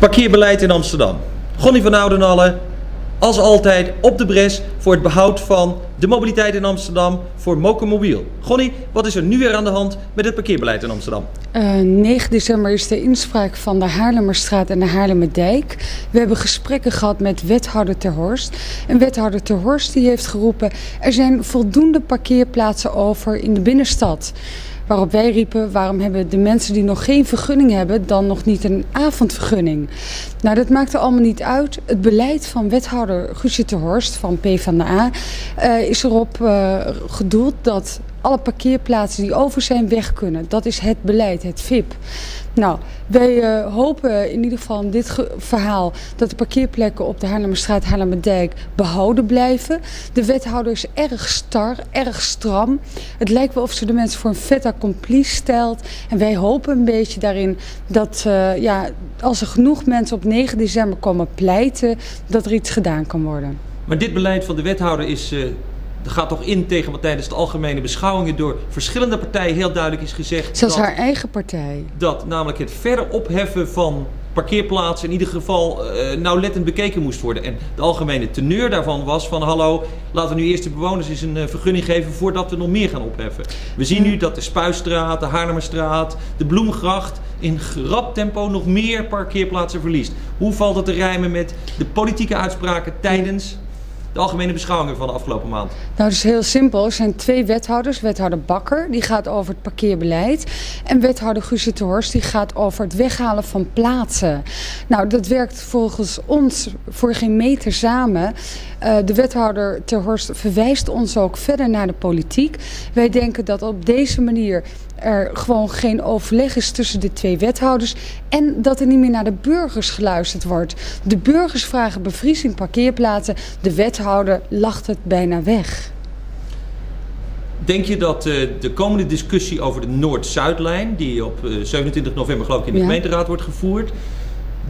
Parkeerbeleid in Amsterdam. Gonnie van Oudenalle, als altijd op de bres voor het behoud van de mobiliteit in Amsterdam voor Mokomobiel. Gonnie, wat is er nu weer aan de hand met het parkeerbeleid in Amsterdam? Uh, 9 december is de inspraak van de Haarlemmerstraat en de Haarlemmerdijk. We hebben gesprekken gehad met wethouder Ter Horst. En wethouder Ter Horst die heeft geroepen... er zijn voldoende parkeerplaatsen over in de binnenstad. Waarop wij riepen, waarom hebben de mensen die nog geen vergunning hebben dan nog niet een avondvergunning? Nou, dat maakt er allemaal niet uit. Het beleid van wethouder Guusje Horst van PvdA uh, is erop uh, gedoeld dat alle parkeerplaatsen die over zijn weg kunnen. Dat is het beleid, het VIP. Nou, wij uh, hopen in ieder geval in dit verhaal dat de parkeerplekken op de Haarlemmerstraat, Haarlemmerdijk behouden blijven. De wethouder is erg star, erg stram. Het lijkt wel of ze de mensen voor een fait accompli stelt. En wij hopen een beetje daarin dat uh, ja, als er genoeg mensen op 9 december komen pleiten, dat er iets gedaan kan worden. Maar dit beleid van de wethouder is uh, dat gaat toch in tegen wat tijdens de algemene beschouwingen door verschillende partijen heel duidelijk is gezegd. Zelfs haar eigen partij. Dat namelijk het verder opheffen van parkeerplaatsen in ieder geval uh, nauwlettend bekeken moest worden. En de algemene teneur daarvan was van hallo, laten we nu eerst de bewoners eens een uh, vergunning geven voordat we nog meer gaan opheffen. We zien nu dat de Spuistraat, de Haarlemmerstraat, de Bloemgracht in rap tempo nog meer parkeerplaatsen verliest. Hoe valt het te rijmen met de politieke uitspraken tijdens de algemene beschouwingen van de afgelopen maand? Nou, dat is heel simpel. Er zijn twee wethouders. Wethouder Bakker, die gaat over het parkeerbeleid. En wethouder Guusje die gaat over het weghalen van plaatsen. Nou, dat werkt volgens ons voor geen meter samen. Uh, de wethouder Ter Horst verwijst ons ook verder naar de politiek. Wij denken dat op deze manier er gewoon geen overleg is tussen de twee wethouders en dat er niet meer naar de burgers geluisterd wordt. De burgers vragen bevriezing parkeerplaatsen, de wethouder lacht het bijna weg. Denk je dat uh, de komende discussie over de Noord-Zuidlijn, die op uh, 27 november geloof ik in de ja. gemeenteraad wordt gevoerd,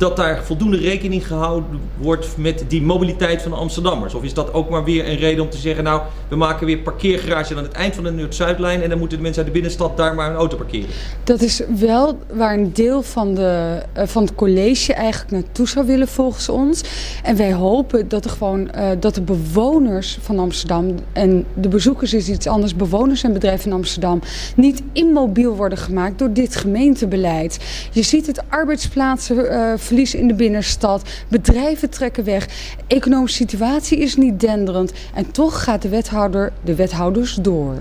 dat daar voldoende rekening gehouden wordt met die mobiliteit van de Amsterdammers? Of is dat ook maar weer een reden om te zeggen, nou, we maken weer parkeergarage aan het eind van de Noord-Zuidlijn en dan moeten de mensen uit de binnenstad daar maar een auto parkeren? Dat is wel waar een deel van, de, uh, van het college eigenlijk naartoe zou willen volgens ons. En wij hopen dat, er gewoon, uh, dat de bewoners van Amsterdam, en de bezoekers is iets anders, bewoners en bedrijven in Amsterdam, niet immobiel worden gemaakt door dit gemeentebeleid. Je ziet het arbeidsplaatsen uh, verlies in de binnenstad. Bedrijven trekken weg. De economische situatie is niet denderend. En toch gaat de wethouder, de wethouders door.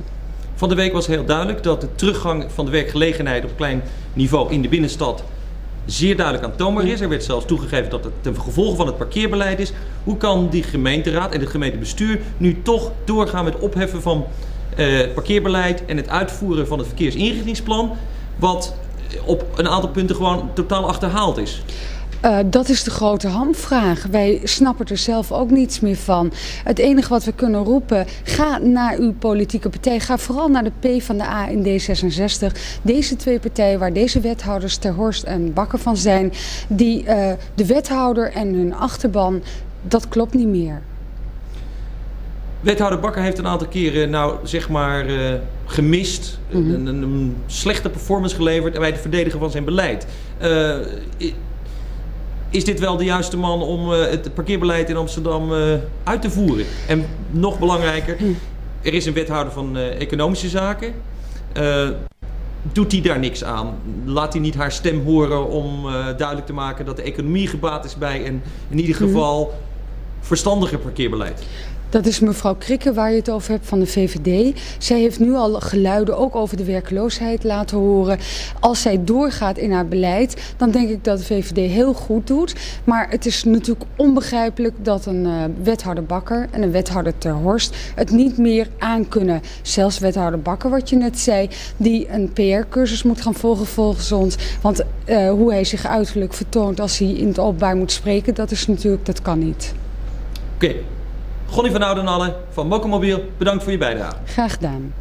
Van de week was heel duidelijk dat de teruggang van de werkgelegenheid op klein niveau in de binnenstad zeer duidelijk aantoonbaar is. Er werd zelfs toegegeven dat het ten gevolge van het parkeerbeleid is. Hoe kan die gemeenteraad en het gemeentebestuur nu toch doorgaan met opheffen van uh, parkeerbeleid en het uitvoeren van het verkeersinrichtingsplan, wat op een aantal punten gewoon totaal achterhaald is? Uh, dat is de grote hamvraag. Wij snappen er zelf ook niets meer van. Het enige wat we kunnen roepen, ga naar uw politieke partij. Ga vooral naar de P van de A in D66. Deze twee partijen waar deze wethouders Ter Horst en Bakker van zijn, die uh, de wethouder en hun achterban, dat klopt niet meer. Wethouder Bakker heeft een aantal keren nou, zeg maar, uh, gemist. Mm -hmm. een, een, een, slechte performance geleverd bij het verdedigen van zijn beleid. Uh, is dit wel de juiste man om uh, het parkeerbeleid in Amsterdam uh, uit te voeren? En nog belangrijker, er is een wethouder van uh, economische zaken. doet hij daar niks aan? Laat hij niet haar stem horen om duidelijk te maken dat de economie gebaat is bij een in ieder geval verstandiger parkeerbeleid? Dat is mevrouw Krikke waar je het over hebt van de VVD. Zij heeft nu al geluiden ook over de werkloosheid laten horen. Als zij doorgaat in haar beleid, dan denk ik dat de VVD heel goed doet. Maar het is natuurlijk onbegrijpelijk dat een uh, wethouder Bakker en een wethouder Ter Horst het niet meer aankunnen. Zelfs wethouder Bakker, wat je net zei, die een PR-cursus moet gaan volgen volgens ons. Want uh, hoe hij zich uiterlijk vertoont als hij in het openbaar moet spreken, dat is natuurlijk, dat kan niet. Oké. Gonnie van Oudenalle van Mokomobiel, bedankt voor je bijdrage. Graag gedaan.